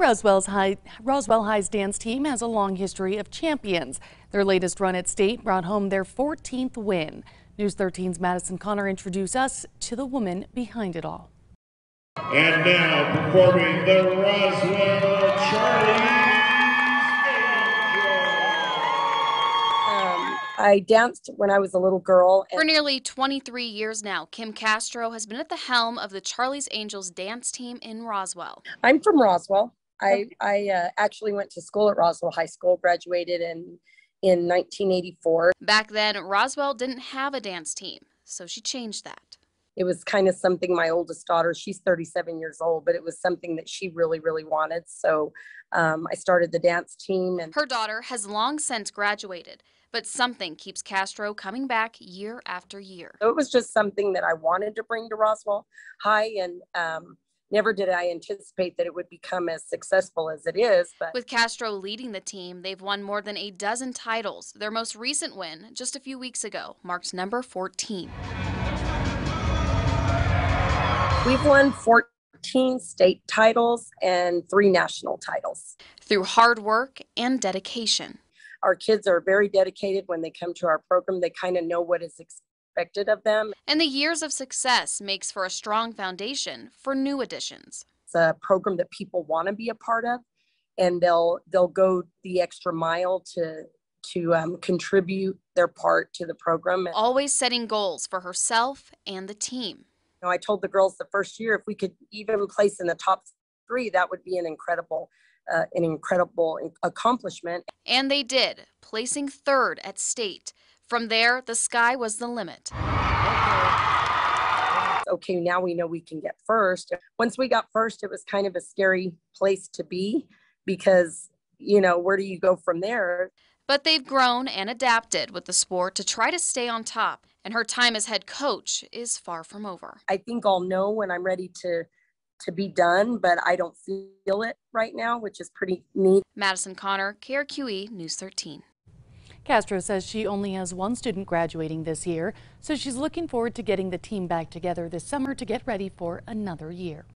Roswell's High, Roswell High's dance team has a long history of champions. Their latest run at state brought home their 14th win. News 13's Madison Connor introduced us to the woman behind it all. And now performing the Roswell Charlie. Um, I danced when I was a little girl. For nearly 23 years now, Kim Castro has been at the helm of the Charlie's Angels dance team in Roswell. I'm from Roswell. I, I uh, actually went to school at Roswell High School, graduated in, in 1984. Back then, Roswell didn't have a dance team, so she changed that. It was kind of something my oldest daughter, she's 37 years old, but it was something that she really, really wanted. So um, I started the dance team. And her daughter has long since graduated, but something keeps Castro coming back year after year. So it was just something that I wanted to bring to Roswell High, and um, never did I anticipate that it would become as successful as it is. But with Castro leading the team, they've won more than a dozen titles. Their most recent win, just a few weeks ago, marked number 14. We've won 14 state titles and three national titles. Through hard work and dedication. Our kids are very dedicated when they come to our program. They kind of know what is expected of them. And the years of success makes for a strong foundation for new additions. It's a program that people want to be a part of and they'll they'll go the extra mile to to um, contribute their part to the program. Always setting goals for herself and the team know, I told the girls the first year if we could even place in the top three, that would be an incredible, uh, an incredible accomplishment. And they did, placing third at state. From there, the sky was the limit. Okay, now we know we can get first. Once we got first, it was kind of a scary place to be because, you know, where do you go from there? But they've grown and adapted with the sport to try to stay on top, and her time as head coach is far from over. I think I'll know when I'm ready to to be done, but I don't feel it right now, which is pretty neat. Madison Connor, KRQE News 13. Castro says she only has one student graduating this year, so she's looking forward to getting the team back together this summer to get ready for another year.